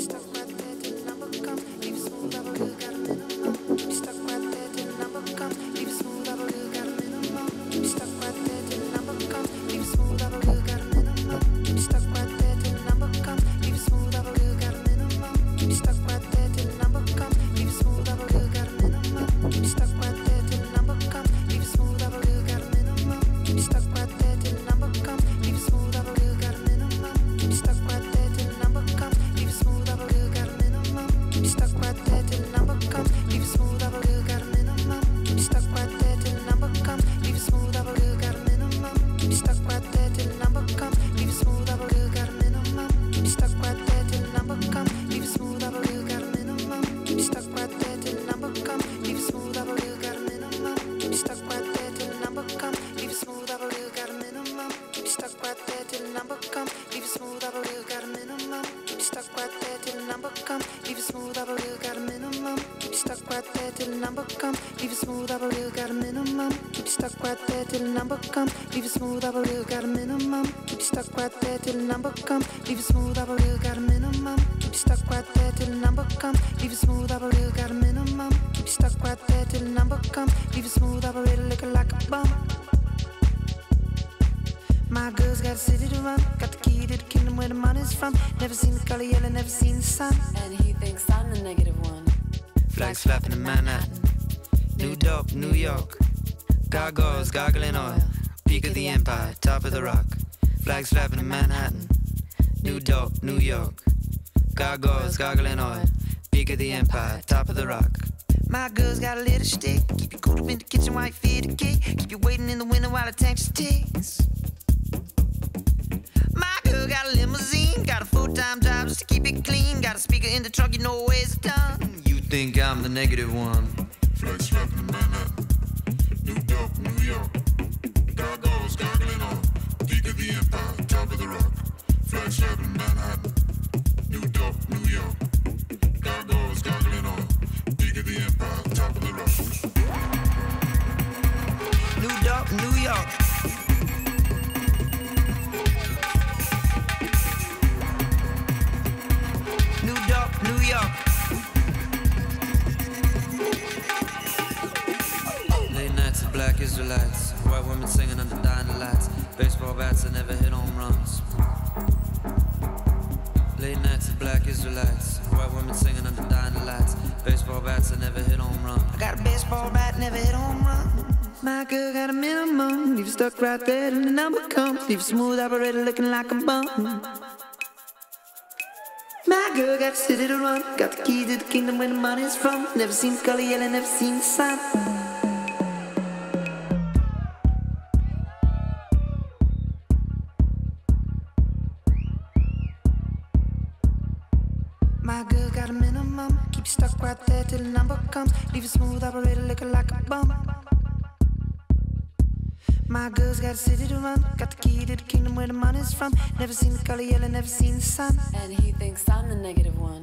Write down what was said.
Stuck come. Leave it smooth up a real, got a minimum. Keep stuck right there till the number come. Leave it smooth up a real, got a minimum. Keep stuck right there till the number come. Leave it smooth up a real, got a minimum. Keep stuck right there till the number come. Leave it smooth up a real, got a minimum. Keep stuck right there till the number come. Leave it smooth up a real, got a minimum. Keep stuck right there till the number come. Leave it smooth up a My girl's got a city to run, got the key to the kingdom where the money's from. Never seen the color yellow, never seen the sun. And he thinks I'm the negative one. Flags slapping in Manhattan, New Dorp, New York. Gargoyles gargling oil, peak of the empire, top of the rock. Flags slapping in Manhattan, New Dorp, New York. Gargoyles gargling oil, peak of the empire, top of the rock. My girl's got a little stick. Keep you cool up in the kitchen while you feed the cake. Keep you waiting in the window while the tank just ticks. Got a full-time job just to keep it clean. Got a speaker in the truck, you know where it's done. You think I'm the negative one. Flex rap in New York, New York. Gargoyles gargling on. Peak of the empire, top of the rock. Flex rap in Manhattan. New York, New York. Gargoyles gargling on. Peak of the empire, top of the rock. New York, New York. Late nights of black Israelites, white women singing under dying lights, baseball bats that never hit home runs. Late nights of black Israelites, white women singing under dying lights, baseball bats that never hit home run. I got a baseball bat, never hit home run. My girl got a minimum, leave stuck right there, and the number comes, leave smooth operator looking like a bum. My girl got city to run, got the key to the kingdom where the money's from. Never seen color yellow, never seen the sun. My girl got a minimum, keep stuck right there till the number comes. Leave it smooth operator looking like a bum. My girl's got a city to run, got the key to the kingdom where the money's from. Never seen the color yellow, never seen the sun. And he thinks I'm the negative one.